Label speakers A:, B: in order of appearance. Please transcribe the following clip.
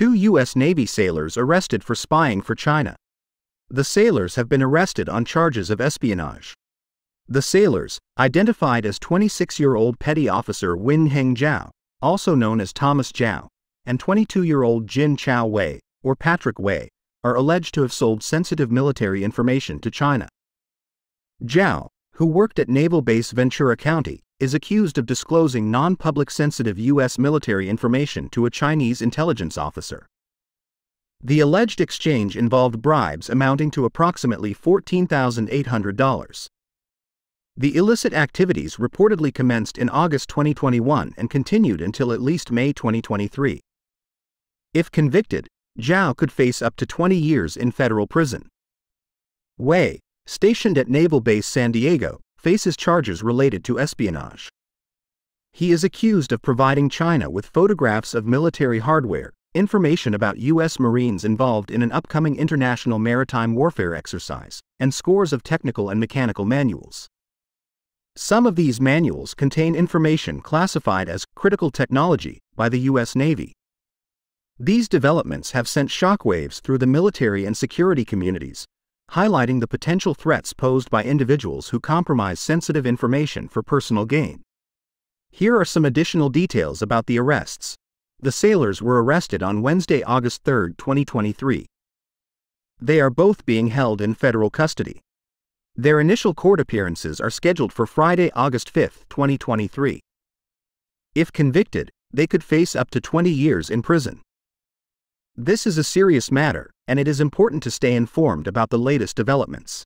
A: two U.S. Navy sailors arrested for spying for China. The sailors have been arrested on charges of espionage. The sailors, identified as 26 year old Petty Officer Win Heng Zhao, also known as Thomas Zhao, and 22 year old Jin Chao Wei, or Patrick Wei, are alleged to have sold sensitive military information to China. Zhao, who worked at Naval Base Ventura County, is accused of disclosing non public sensitive U.S. military information to a Chinese intelligence officer. The alleged exchange involved bribes amounting to approximately $14,800. The illicit activities reportedly commenced in August 2021 and continued until at least May 2023. If convicted, Zhao could face up to 20 years in federal prison. Wei, stationed at Naval Base San Diego, faces charges related to espionage. He is accused of providing China with photographs of military hardware, information about U.S. Marines involved in an upcoming international maritime warfare exercise, and scores of technical and mechanical manuals. Some of these manuals contain information classified as critical technology by the U.S. Navy. These developments have sent shockwaves through the military and security communities, highlighting the potential threats posed by individuals who compromise sensitive information for personal gain. Here are some additional details about the arrests. The sailors were arrested on Wednesday, August 3, 2023. They are both being held in federal custody. Their initial court appearances are scheduled for Friday, August 5, 2023. If convicted, they could face up to 20 years in prison. This is a serious matter, and it is important to stay informed about the latest developments.